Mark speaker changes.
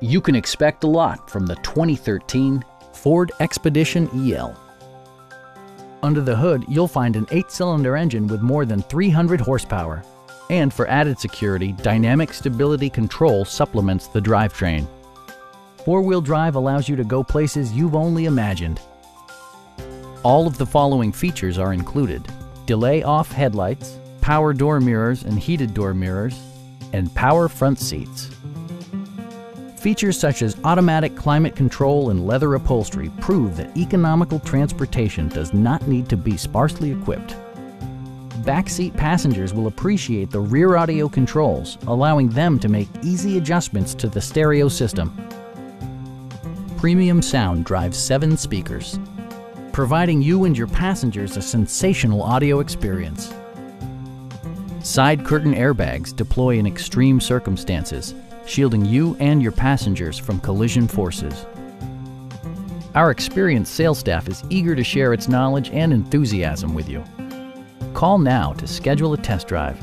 Speaker 1: You can expect a lot from the 2013 Ford Expedition EL. Under the hood, you'll find an eight-cylinder engine with more than 300 horsepower. And for added security, Dynamic Stability Control supplements the drivetrain. Four-wheel drive allows you to go places you've only imagined. All of the following features are included. Delay off headlights, power door mirrors and heated door mirrors, and power front seats. Features such as automatic climate control and leather upholstery prove that economical transportation does not need to be sparsely equipped. Backseat passengers will appreciate the rear audio controls, allowing them to make easy adjustments to the stereo system. Premium sound drives seven speakers, providing you and your passengers a sensational audio experience. Side curtain airbags deploy in extreme circumstances, shielding you and your passengers from collision forces. Our experienced sales staff is eager to share its knowledge and enthusiasm with you. Call now to schedule a test drive